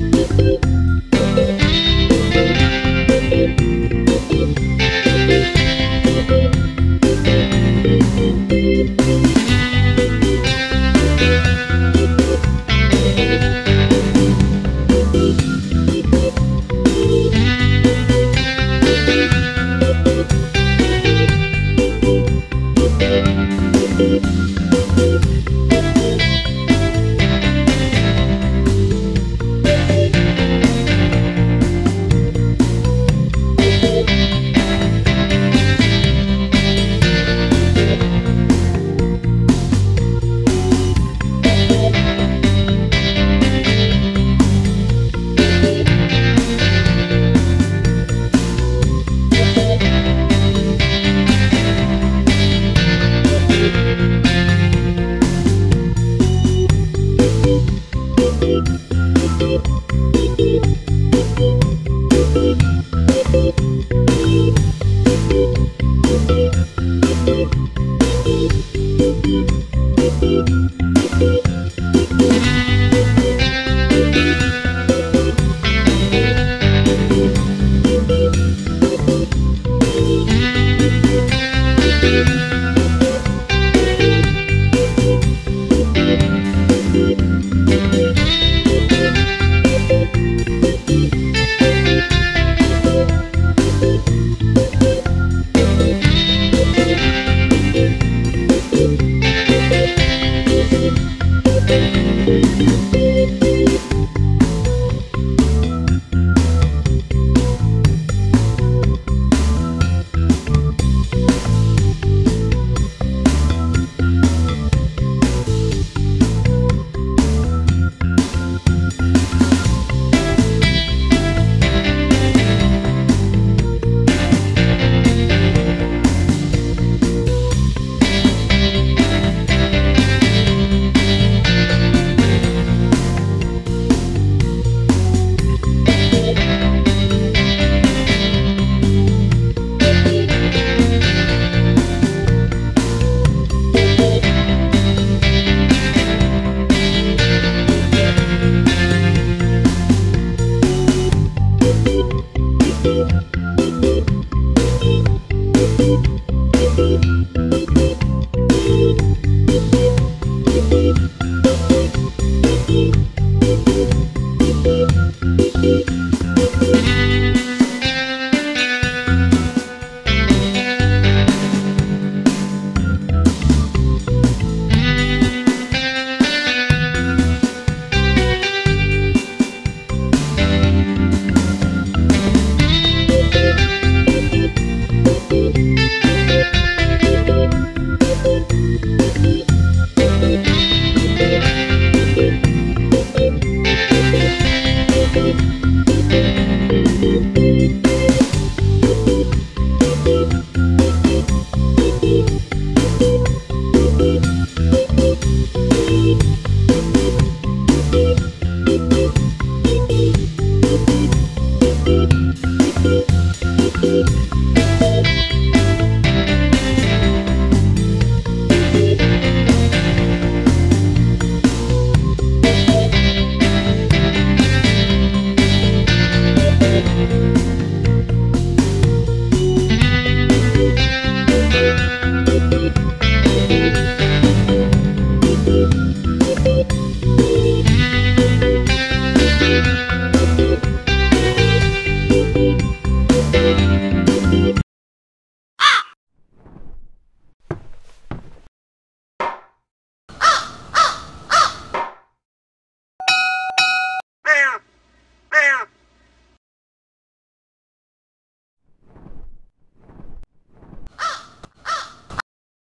Música prayer